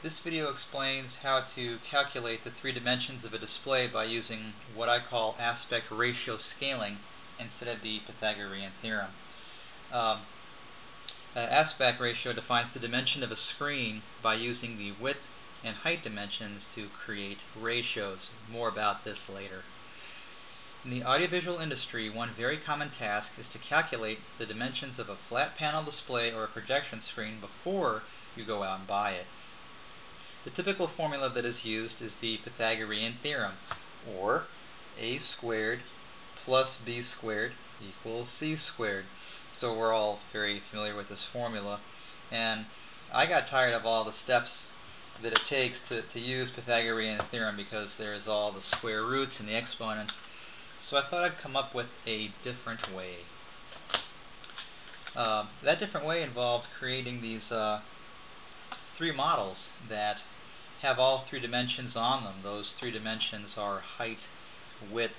This video explains how to calculate the three dimensions of a display by using what I call aspect ratio scaling instead of the Pythagorean theorem. Um, uh, aspect ratio defines the dimension of a screen by using the width and height dimensions to create ratios. More about this later. In the audiovisual industry, one very common task is to calculate the dimensions of a flat panel display or a projection screen before you go out and buy it. The typical formula that is used is the Pythagorean theorem, or a squared plus b squared equals c squared. So we're all very familiar with this formula. And I got tired of all the steps that it takes to, to use Pythagorean theorem because there's all the square roots and the exponents. So I thought I'd come up with a different way. Uh, that different way involved creating these uh, three models that have all three dimensions on them. Those three dimensions are height, width,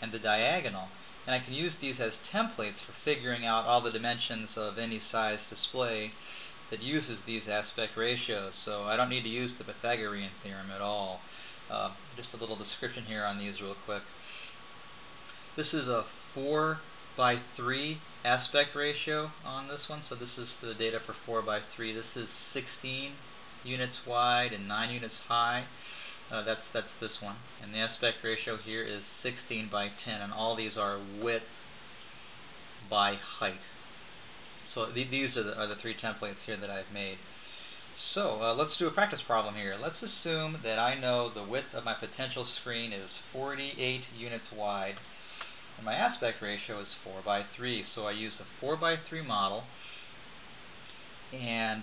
and the diagonal. And I can use these as templates for figuring out all the dimensions of any size display that uses these aspect ratios. So I don't need to use the Pythagorean theorem at all. Uh, just a little description here on these real quick. This is a 4 by 3 aspect ratio on this one. So this is the data for 4 by 3. This is 16 units wide and 9 units high. Uh, that's that's this one. And the aspect ratio here is 16 by 10, and all these are width by height. So th these are the, are the three templates here that I've made. So uh, let's do a practice problem here. Let's assume that I know the width of my potential screen is 48 units wide and my aspect ratio is 4 by 3. So I use a 4 by 3 model and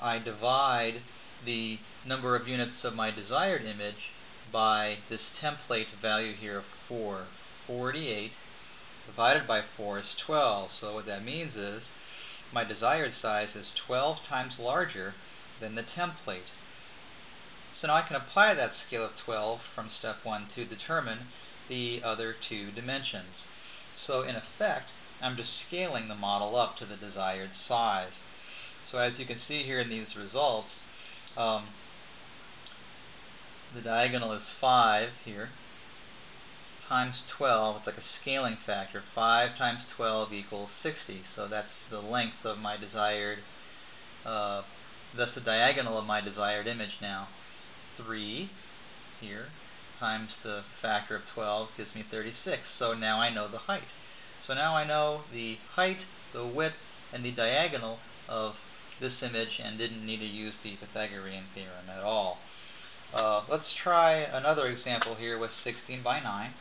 I divide the number of units of my desired image by this template value here of 4. 48 divided by 4 is 12. So what that means is my desired size is 12 times larger than the template. So now I can apply that scale of 12 from step 1 to determine the other two dimensions. So in effect, I'm just scaling the model up to the desired size. So as you can see here in these results, um, the diagonal is 5 here times 12, it's like a scaling factor, 5 times 12 equals 60, so that's the length of my desired, uh, that's the diagonal of my desired image now. 3 here times the factor of 12 gives me 36, so now I know the height. So now I know the height, the width, and the diagonal of this image and didn't need to use the Pythagorean theorem at all. Uh, let's try another example here with 16 by 9.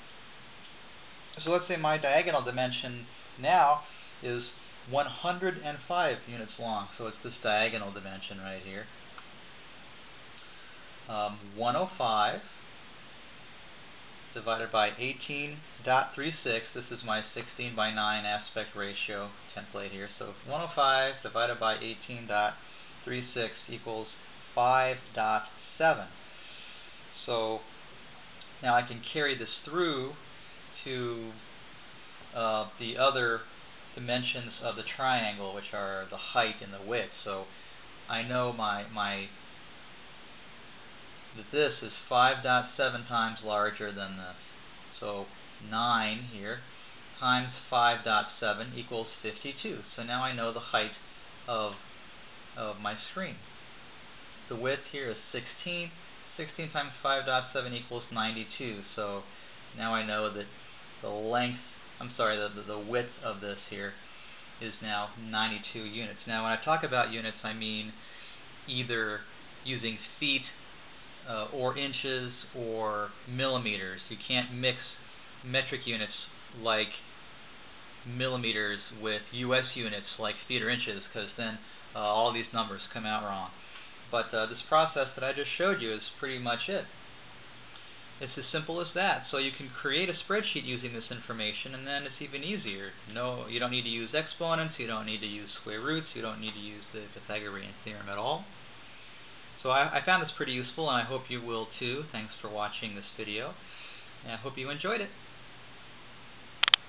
So let's say my diagonal dimension now is 105 units long. So it's this diagonal dimension right here. Um, 105 divided by 18.36. This is my 16 by 9 aspect ratio template here. So 105 divided by 18.36 equals 5.7. So now I can carry this through to uh, the other dimensions of the triangle, which are the height and the width. So I know my my that this is 5.7 times larger than this. So 9 here times 5.7 equals 52. So now I know the height of, of my screen. The width here is 16. 16 times 5.7 equals 92. So now I know that the length, I'm sorry, the, the, the width of this here is now 92 units. Now when I talk about units, I mean either using feet uh, or inches or millimeters. You can't mix metric units like millimeters with US units like feet or inches because then uh, all these numbers come out wrong. But uh, this process that I just showed you is pretty much it. It's as simple as that. So you can create a spreadsheet using this information and then it's even easier. No, you don't need to use exponents, you don't need to use square roots, you don't need to use the Pythagorean theorem at all. So I, I found this pretty useful and I hope you will too. Thanks for watching this video. And I hope you enjoyed it.